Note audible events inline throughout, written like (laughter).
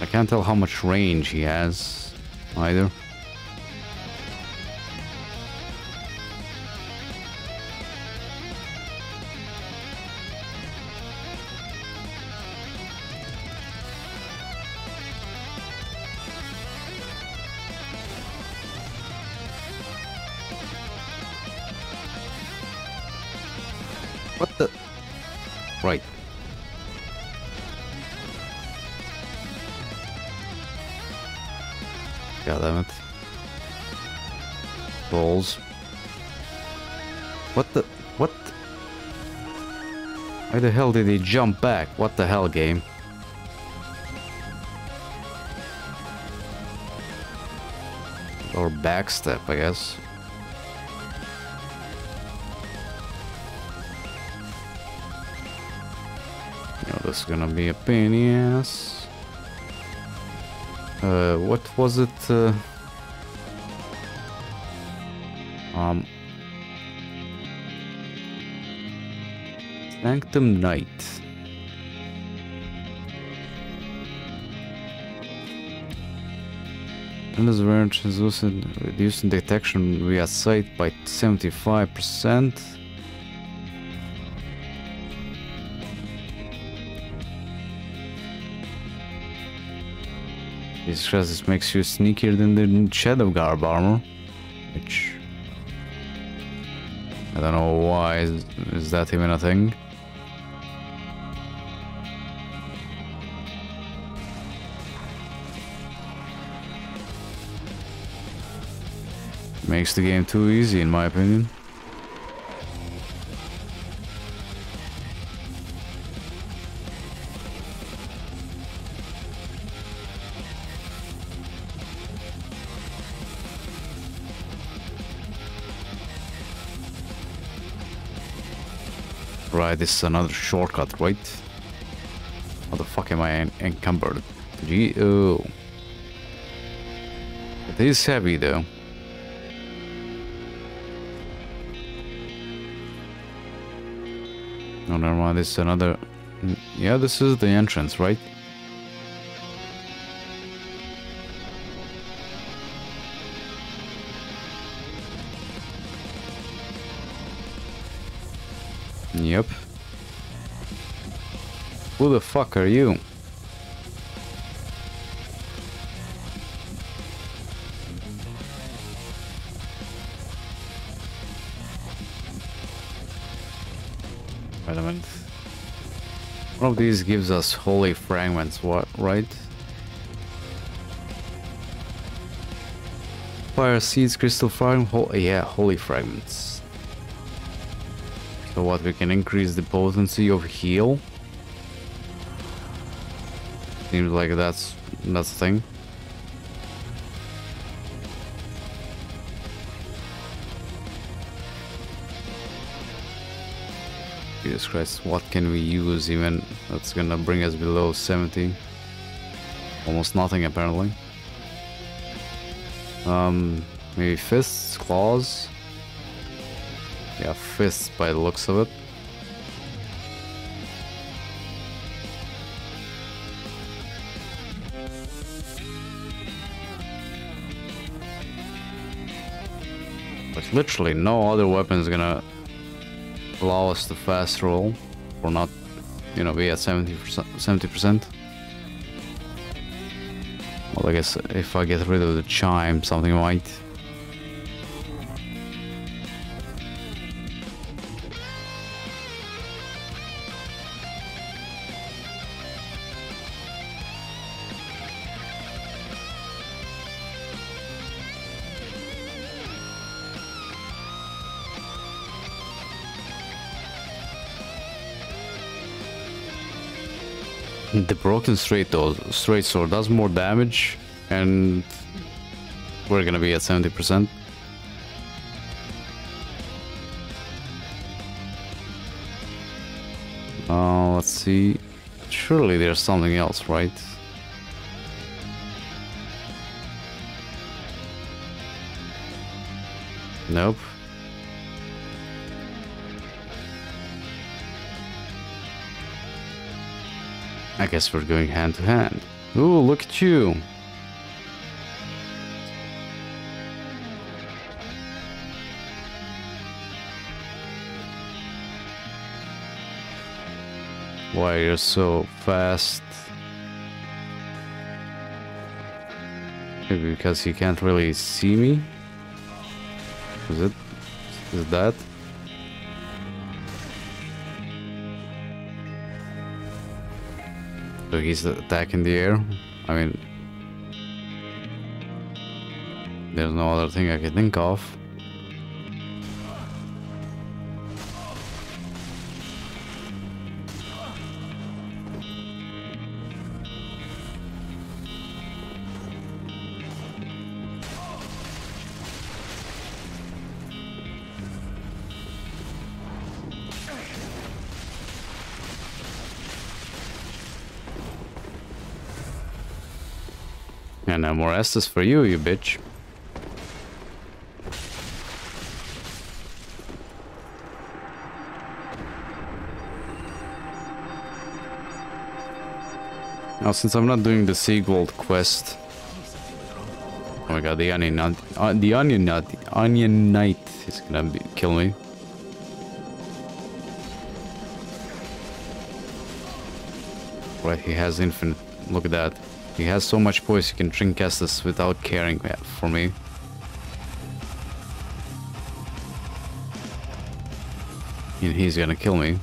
I can't tell how much range he has either. Hell did he jump back? What the hell, game? Or backstep, I guess. This is gonna be a pain in the ass. Uh, what was it? Uh, Sanctum Knight. And this variant translucent, reducing detection via sight by 75%. Jesus Christ, this makes you sneakier than the Shadow Garb armor. Which... I don't know why is, is that even a thing. Makes the game too easy in my opinion. Right, this is another shortcut, right? How the fuck am I en encumbered? Gee, oh. It is heavy though. Oh, never mind. This is another. Yeah, this is the entrance, right? Yep. Who the fuck are you? Minute. One of these gives us holy fragments, what, right? Fire seeds, crystal farm, ho yeah, holy fragments. So what, we can increase the potency of heal? Seems like that's, that's the thing. Jesus Christ, what can we use even that's gonna bring us below 70? Almost nothing apparently. Um, maybe fists, claws? Yeah, fists by the looks of it. But literally no other weapon is gonna allow us to fast roll or not, you know, be at 70%. 70%. Well, I guess if I get rid of the chime, something might. The broken straight though, straight sword does more damage and we're gonna be at 70%. Uh, let's see. Surely there's something else, right? Nope. I guess we're going hand to hand. Ooh, look at you. Why are you're so fast? Maybe because he can't really see me? Is it? Is that? So he's attacking the air? I mean... There's no other thing I can think of. More Estus for you, you bitch. Now, since I'm not doing the Siegward quest... Oh my god, the onion nut, uh, the onion nut, onion knight is gonna be, kill me. Right, he has infinite. Look at that. He has so much poise he can drink Estus without caring for me. And he's gonna kill me.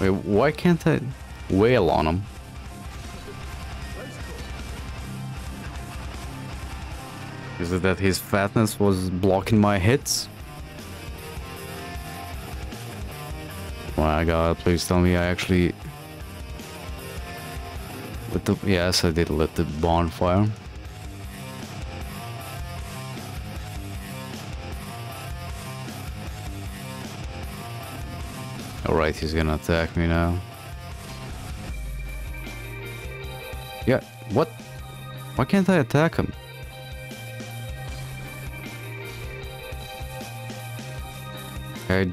Wait, why can't I wail on him? Is it that his fatness was blocking my hits? My god, please tell me I actually... The... Yes, I did lit the bonfire. Alright, he's gonna attack me now. Yeah, what? Why can't I attack him? I,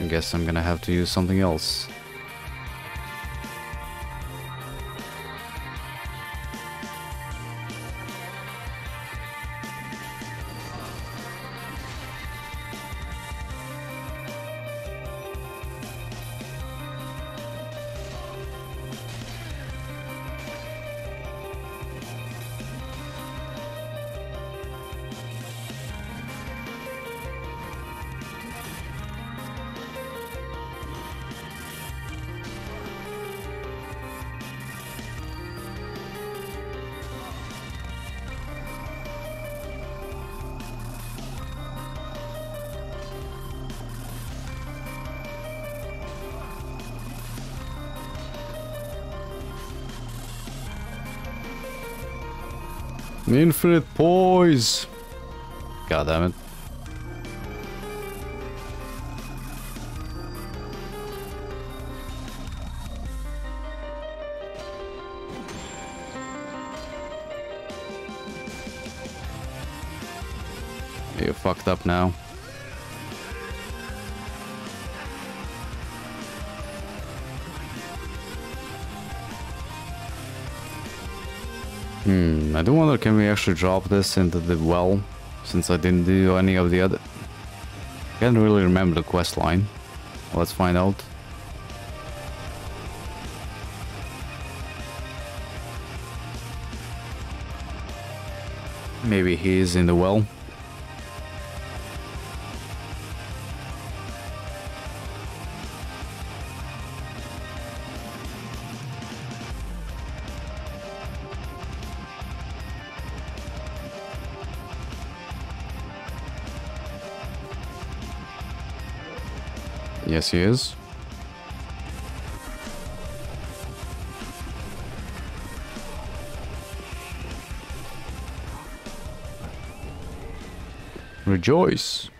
I guess I'm gonna have to use something else. Infinite poise. God damn it. You're fucked up now. Hmm, I do wonder can we actually drop this into the well, since I didn't do any of the other... I can't really remember the quest line. Let's find out. Maybe he is in the well. Yes, he is. Rejoice.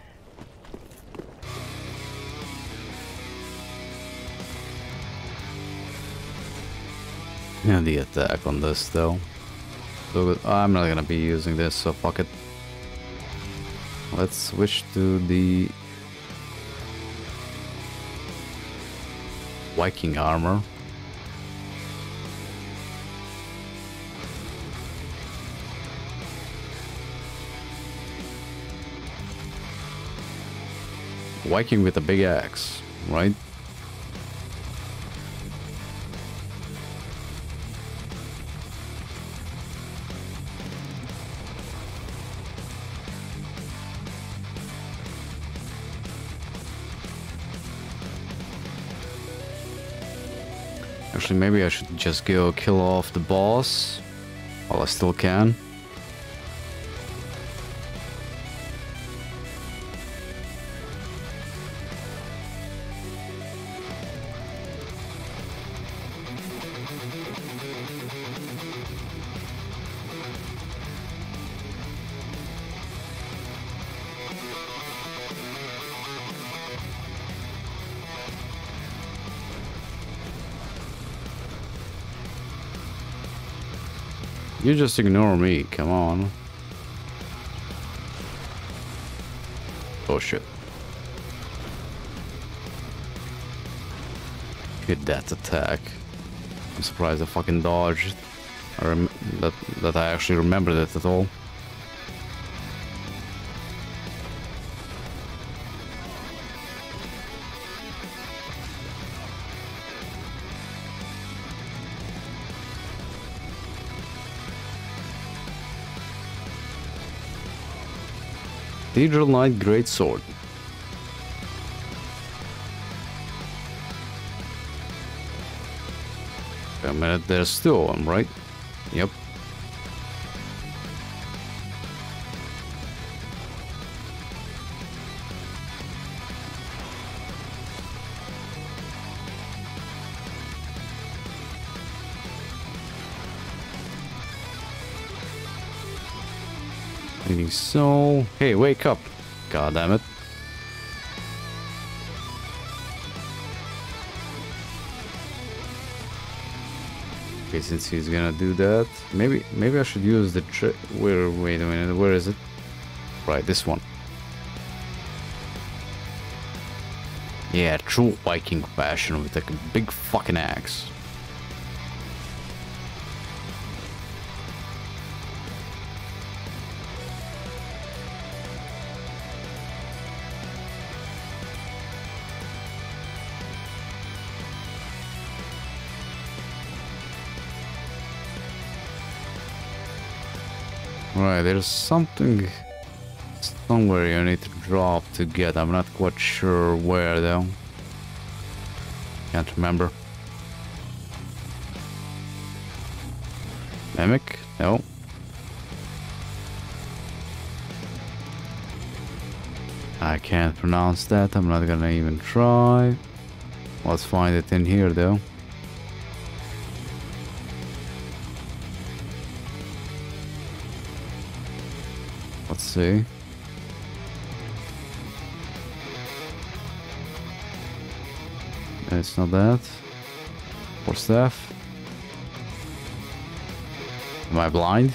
And the attack on this though. So I'm not gonna be using this, so fuck it. Let's switch to the Viking armor. Viking with a big axe, right? Actually, maybe I should just go kill off the boss while I still can. You just ignore me, come on. Oh shit. Hit that attack. I'm surprised I fucking dodged. I that, that I actually remembered it at all. Cathedral Knight Great Sword. A minute, there's still one, right? Yep. So. Hey, wake up. God damn it. Okay, since he's gonna do that, maybe maybe I should use the trick. Where? Wait a minute. Where is it? Right, this one. Yeah, true Viking fashion with a big fucking axe. Right, there's something somewhere you need to drop to get. I'm not quite sure where though. Can't remember. Mimic? No. I can't pronounce that. I'm not gonna even try. Let's find it in here though. See. It's not that. For staff. Am I blind?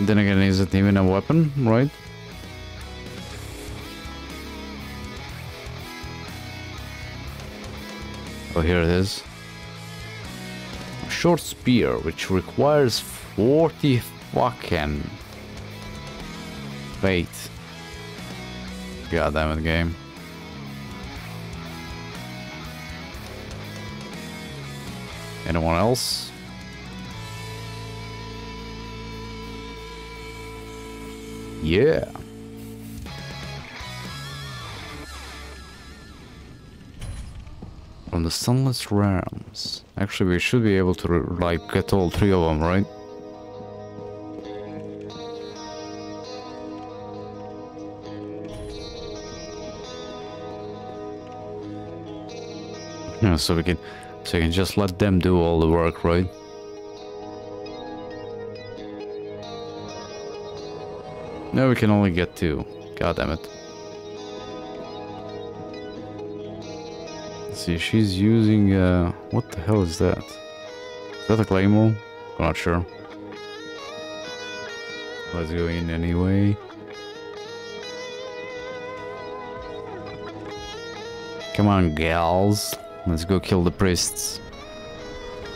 Then again, is it even a weapon, right? Oh, here it is. Short spear, which requires 40 fucking faith. God damn it, game. Anyone else? Yeah. From the Sunless Realms. Actually, we should be able to, like, get all three of them, right? Yeah, so we can, so we can just let them do all the work, right? No, we can only get two. God damn it. See, she's using, uh, what the hell is that? Is that a claymore? I'm not sure. Let's go in anyway. Come on, gals. Let's go kill the priests.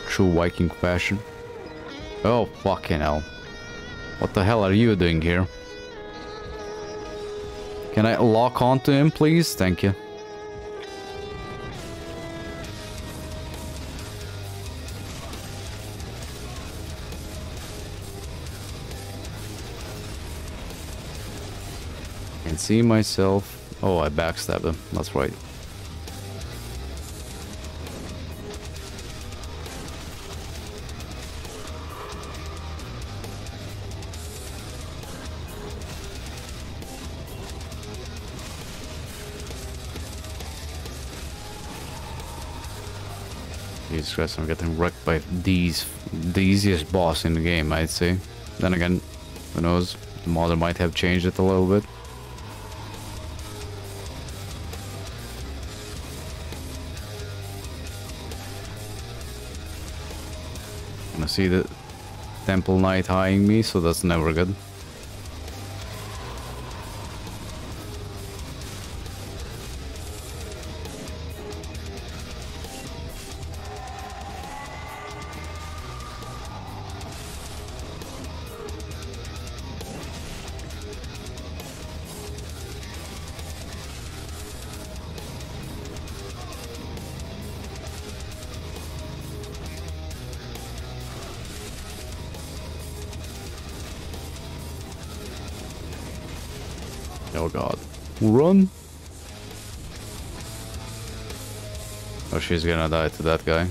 True Viking fashion. Oh, fucking hell. What the hell are you doing here? Can I lock onto him, please? Thank you. See myself. Oh, I backstabbed him. That's right. Jesus Christ, I'm getting wrecked by these, the easiest boss in the game, I'd say. Then again, who knows, the model might have changed it a little bit. See the Temple Knight eyeing me, so that's never good. Oh god. Run! Oh, she's gonna die to that guy.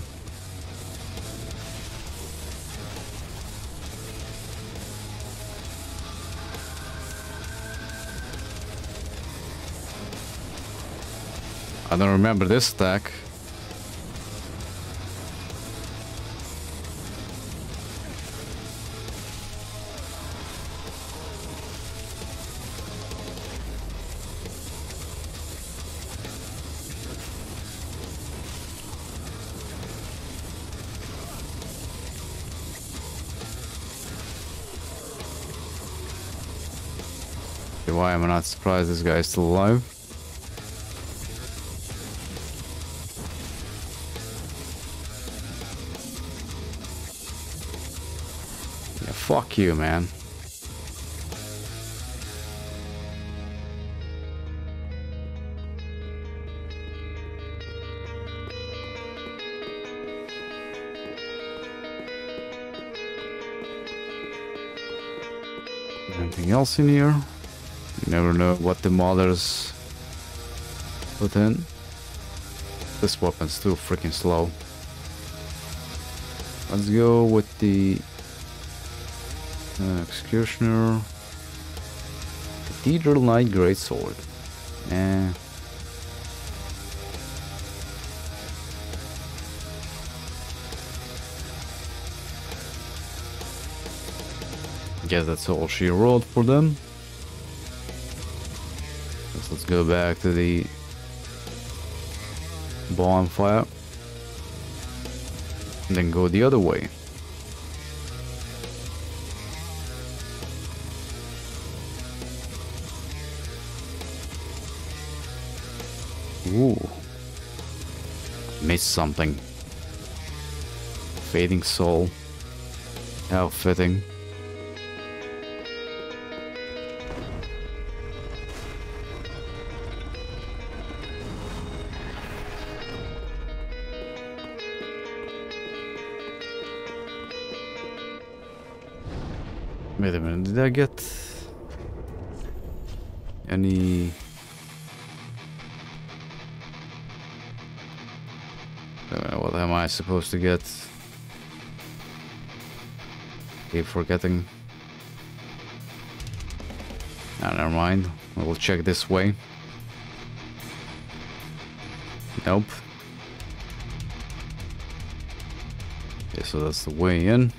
I don't remember this attack. Not surprised this guy is still alive? Yeah, fuck you, man. Anything else in here? You never know what the modders put in. This weapon's too freaking slow. Let's go with the uh, Executioner. Cathedral Knight Greatsword. Eh. Guess that's all she wrote for them. Let's go back to the bonfire. And then go the other way. Ooh. Missed something. Fading soul. How fitting. Wait a minute, did I get any... What am I supposed to get? Keep forgetting. Ah, never mind. We'll check this way. Nope. Okay, so that's the way in.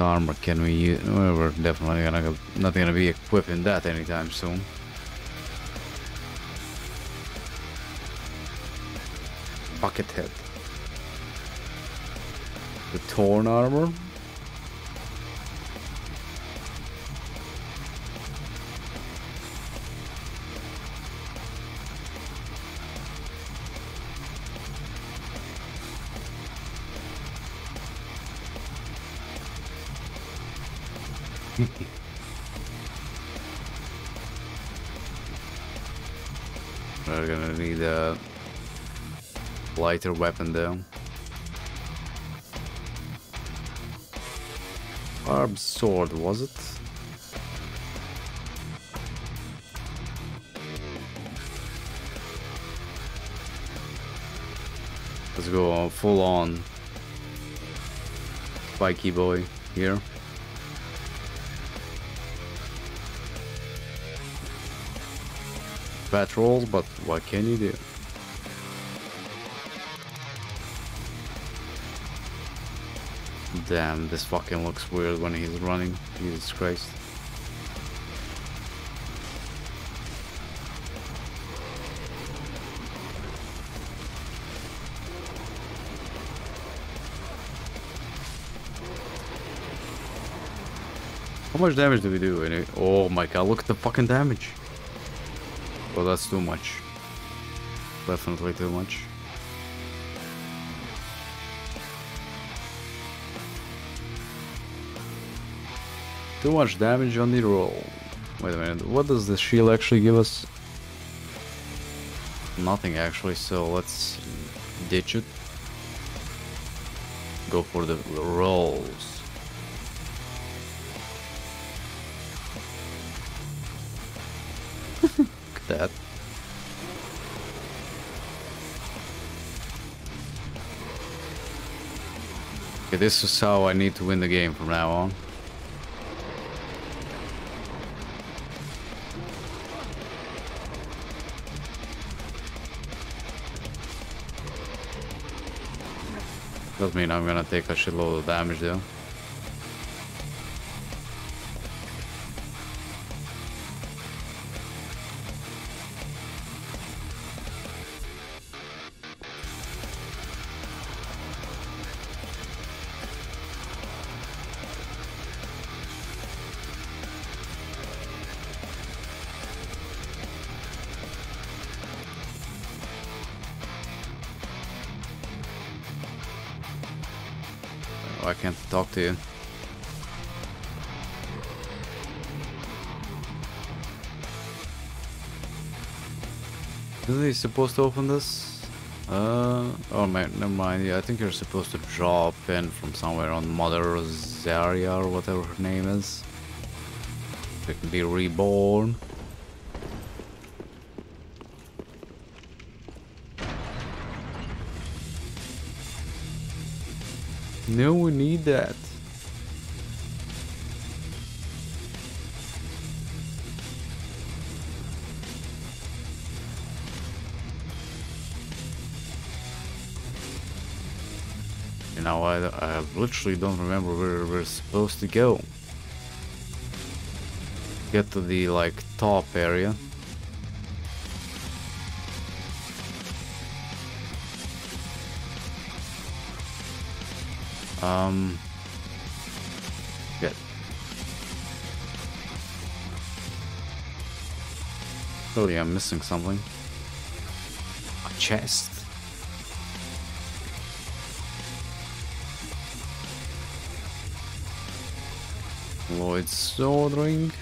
Armor can we use? We're definitely gonna go, not gonna be equipping that anytime soon. Bucket head. The torn armor. Gonna need a lighter weapon though. Barb sword, was it? Let's go full on spiky boy here. Bad but what can you do? Damn, this fucking looks weird when he's running. Jesus Christ. How much damage do we do? Oh my god, look at the fucking damage. Well, that's too much. Definitely too much. Too much damage on the roll. Wait a minute, what does the shield actually give us? Nothing actually, so let's ditch it. Go for the rolls. That. Okay, this is how I need to win the game from now on. Doesn't mean I'm gonna take a shitload of damage though. I can't talk to you. Isn't he supposed to open this? Uh, oh man, never mind. Yeah, I think you're supposed to drop in from somewhere on Mother Zaria or whatever her name is. It can be reborn. No, we need that. You know, I, I literally don't remember where we're supposed to go. Get to the, like, top area. Um... Good. Clearly I'm missing something. A chest. Lloyd's sword ring.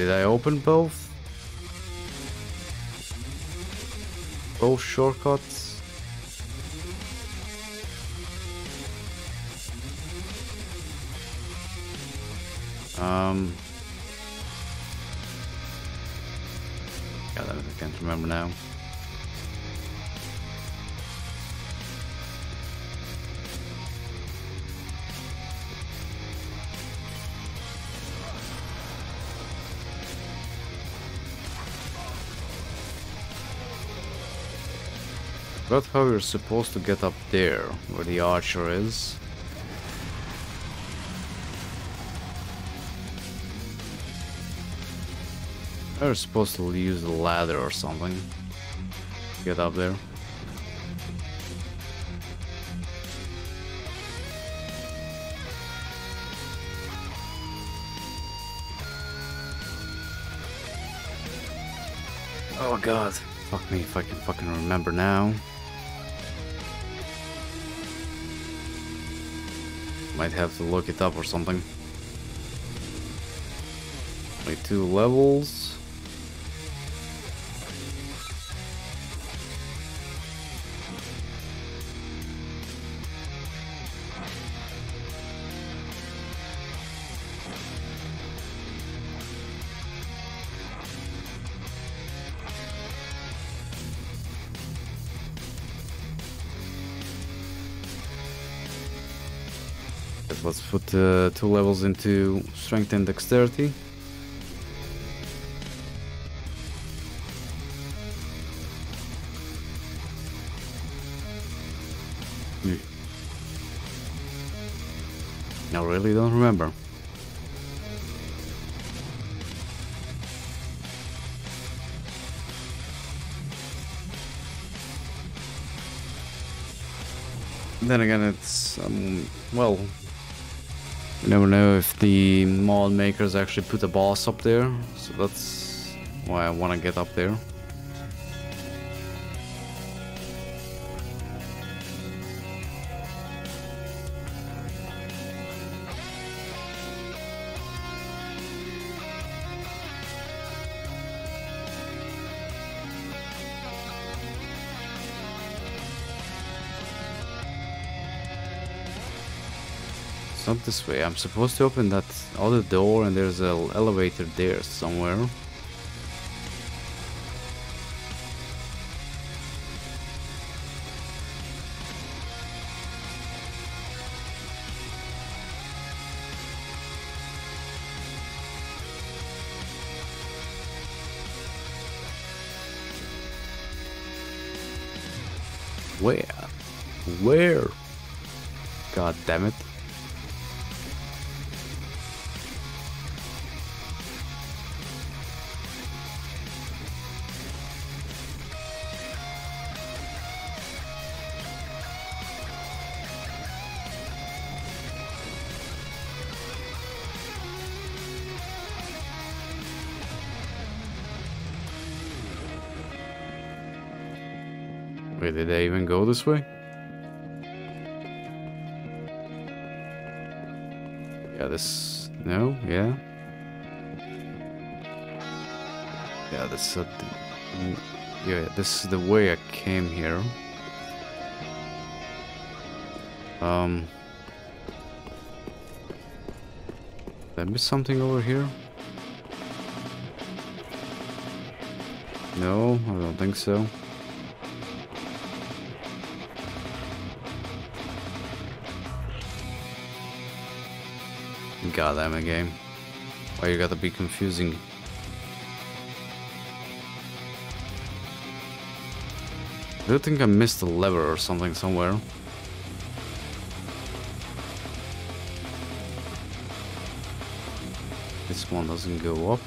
Did I open both? Both shortcuts? Um... God, I can't remember now. But how you're supposed to get up there, where the archer is. You're supposed to use the ladder or something. Get up there. Oh god. Fuck me if I can fucking remember now. Might have to look it up or something. Only two levels. Let's put uh, two levels into strength and dexterity. Hmm. I really don't remember. Then again, it's, um, well, you never know if the mod makers actually put a boss up there, so that's why I want to get up there. This way. I'm supposed to open that other door and there's an elevator there somewhere. Where? Where? God damn it. This way? Yeah, this... No? Yeah? Yeah, this... Uh, yeah, this is the way I came here. Um... Did I miss something over here? No, I don't think so. God damn it, game. Why you gotta be confusing? I Do think I missed a lever or something somewhere? This one doesn't go up.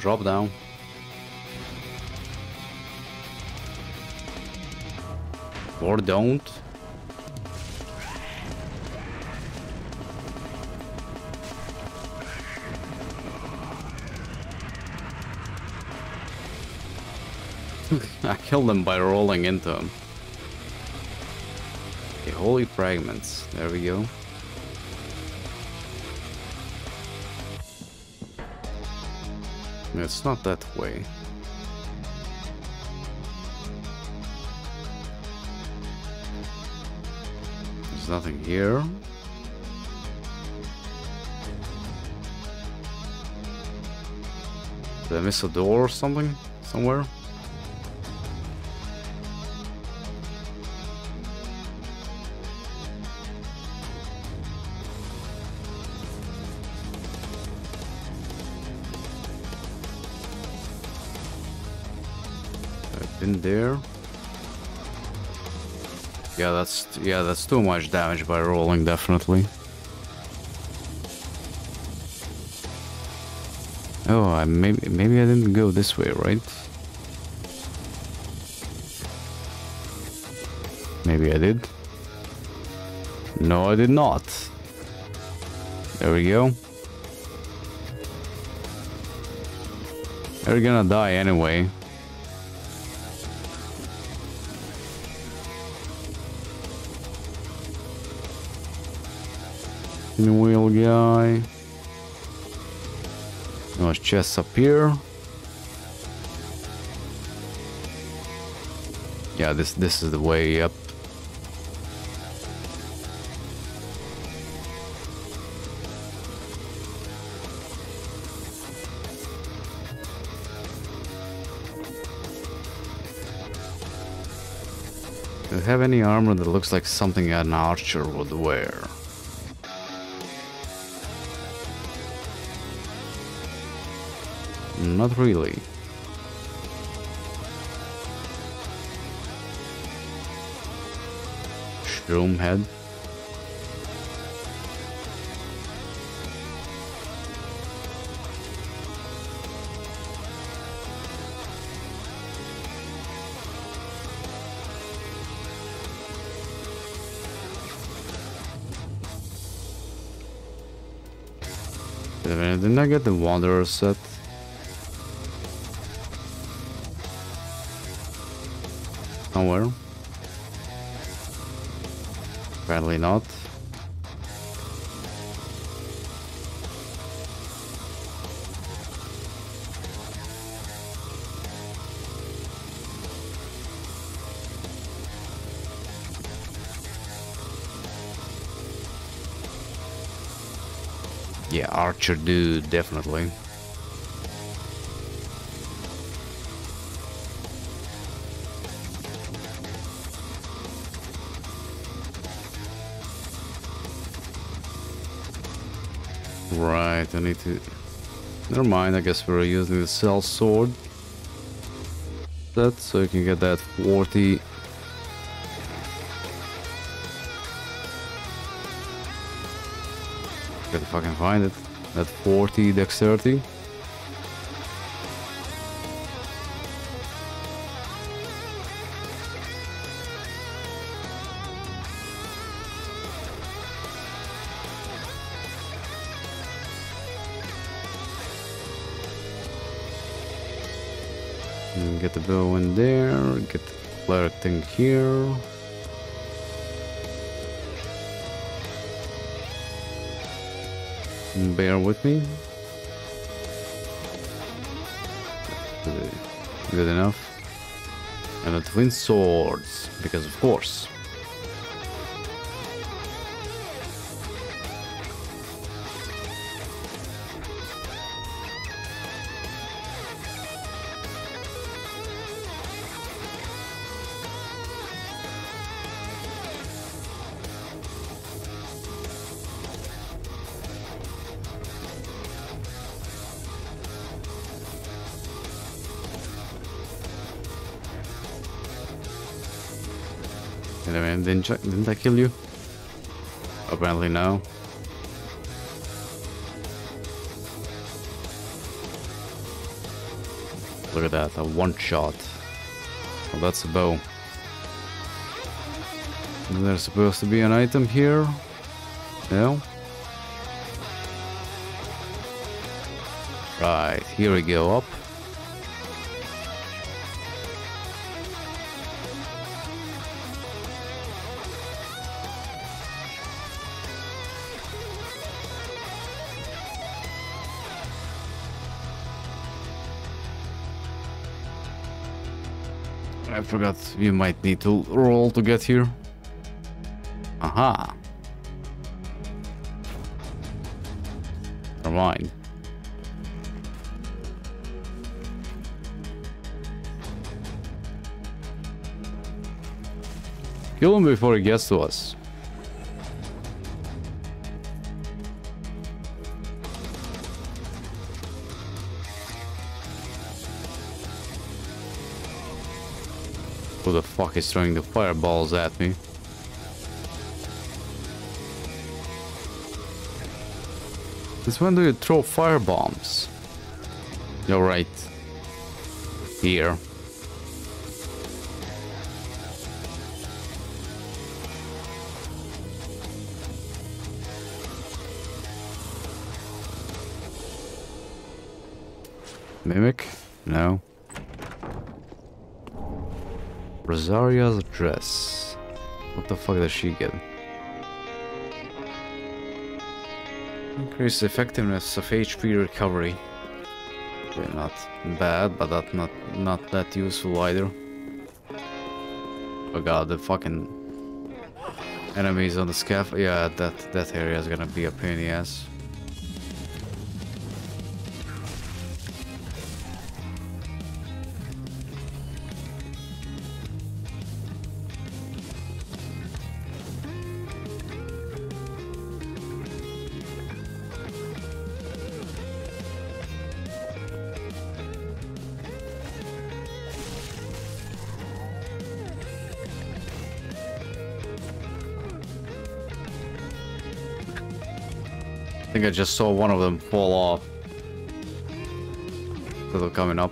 Drop down. Or don't. (laughs) I killed them by rolling into them. Okay, holy fragments. There we go. it's not that way. There's nothing here. Did I miss a door or something? Somewhere? There. Yeah, that's yeah, that's too much damage by rolling, definitely. Oh, I maybe maybe I didn't go this way, right? Maybe I did. No, I did not. There we go. They're gonna die anyway. Wheel guy. No chests up here. Yeah, this this is the way up. Do you have any armor that looks like something an archer would wear? Not really. Shroom head. Didn't I get the Wanderer set? Somewhere. Apparently not. Yeah, Archer dude, definitely. I need to... Never mind, I guess we're using the Sellsword. That, so you can get that 40... Gotta fucking find it. That 40 dexterity. Get the bow in there, get the cleric thing here. Bear with me. Good enough. And the twin swords, because of course. Didn't I kill you? Apparently no. Look at that, a one shot. Well, that's a bow. Is there supposed to be an item here? No? Right, here we go up. forgot you might need to roll to get here. Aha. Never mind. Kill him before he gets to us. Fuck is throwing the fireballs at me? Since when do you throw firebombs? You're right. Here. Mimic? No. Rosaria's dress. What the fuck does she get? Increase effectiveness of HP recovery. Okay, not bad, but that not not that useful either. Oh god, the fucking enemies on the scaffold. Yeah, that that area is gonna be a pain in the ass. Think I just saw one of them fall off. Because they're coming up.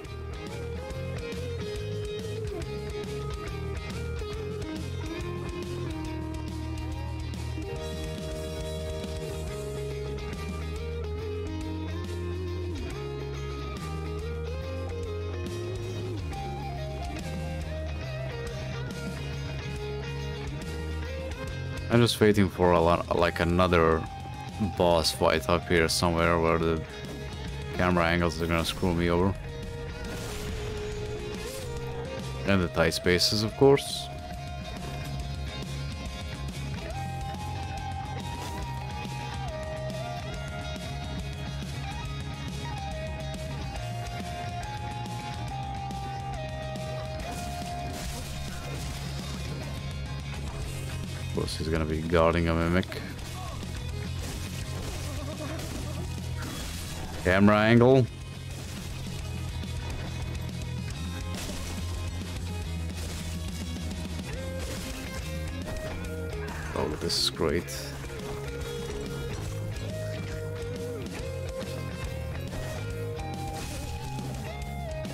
I'm just waiting for a lot, like another boss fight up here somewhere where the camera angles are gonna screw me over. And the tight spaces, of course. Of course, he's gonna be guarding a mimic. Camera angle. Oh, this is great.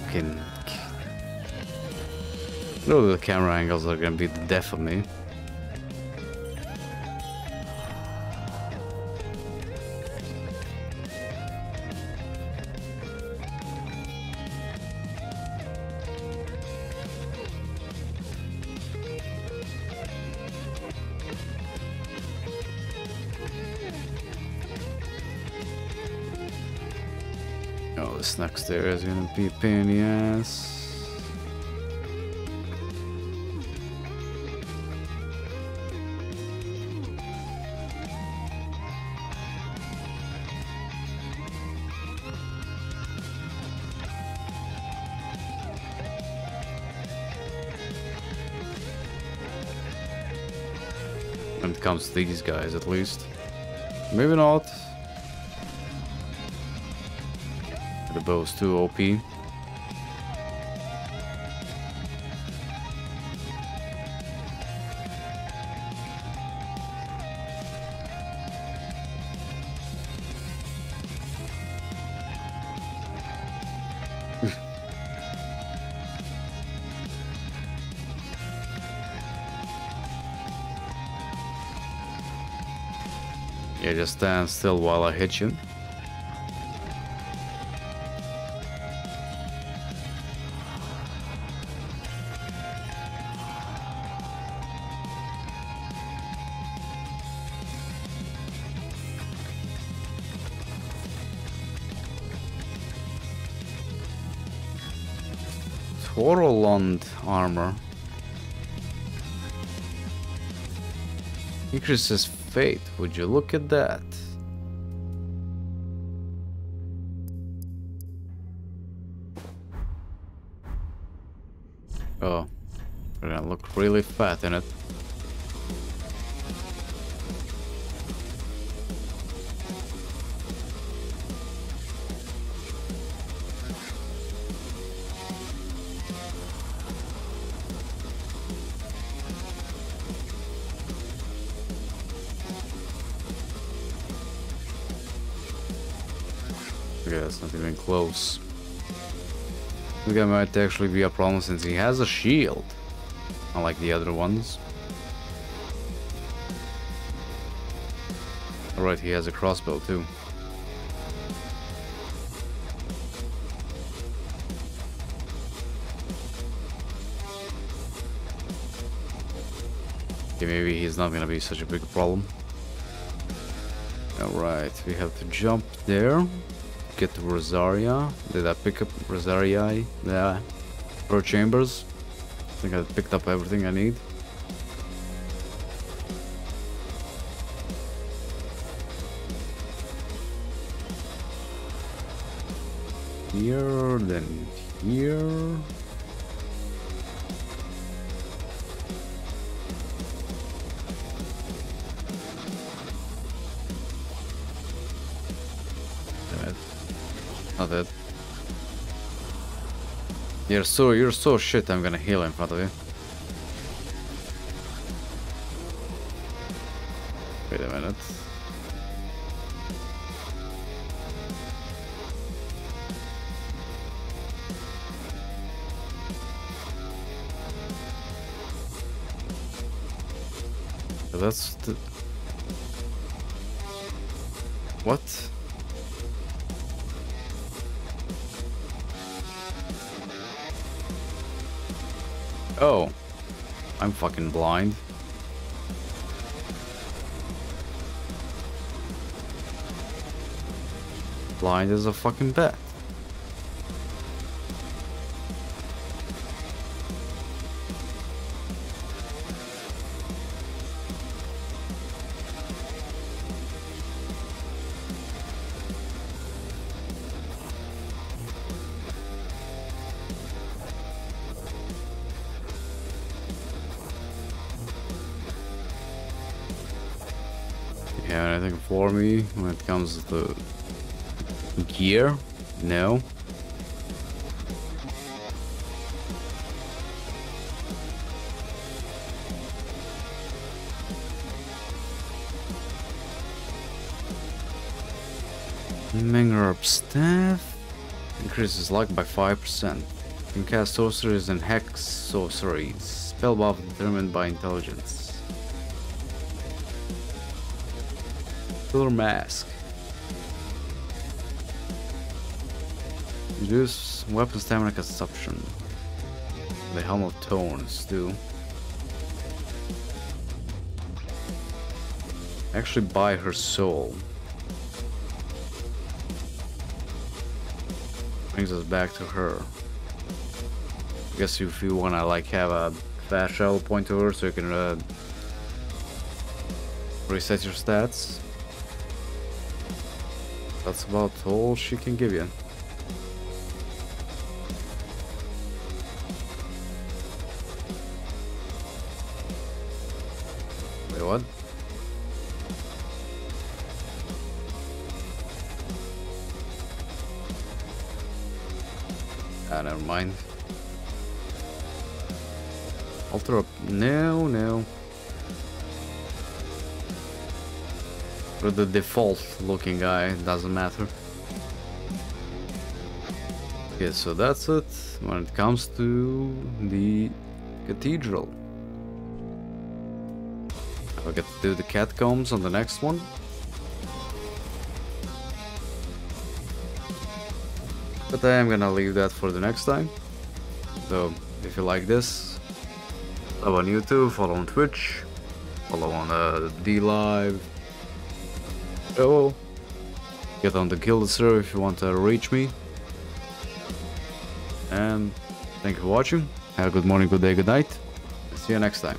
Fucking... No, the camera angles are gonna be the death of me. Next area is gonna be a pain in the ass. When it comes to these guys, at least. Maybe not. The two OP. (laughs) yeah, just stand still while I hit you. Increases faith, would you look at that? Oh, we're gonna look really fat in it. Close. I think that might actually be a problem since he has a shield. Unlike the other ones. Alright, he has a crossbow too. Okay, maybe he's not gonna be such a big problem. Alright, we have to jump there get Rosaria. Did I pick up Rosaria? Yeah. Pro chambers. I think I picked up everything I need. Here, then here. You're so you're so shit. I'm gonna heal in front of you. Oh. I'm fucking blind. Blind as a fucking bat. Comes the gear? No. Man-grub staff increases luck by 5%. can cast sorceries and hex sorceries. Spell buff determined by intelligence. Killer Mask. Reduce weapon stamina consumption. The Helm of Tones too. Actually buy her soul. Brings us back to her. I guess if you wanna like have a fast travel point to her so you can uh, reset your stats. That's about all she can give you. Alter up. No, no. the default looking guy, doesn't matter. Okay, so that's it when it comes to the cathedral. I'll get to do the catacombs on the next one. But I am gonna leave that for the next time. So, if you like this, follow on YouTube, follow on Twitch, follow on uh, DLive, Oh, Get on the guild server if you want to reach me. And thank you for watching. Have a good morning, good day, good night. See you next time.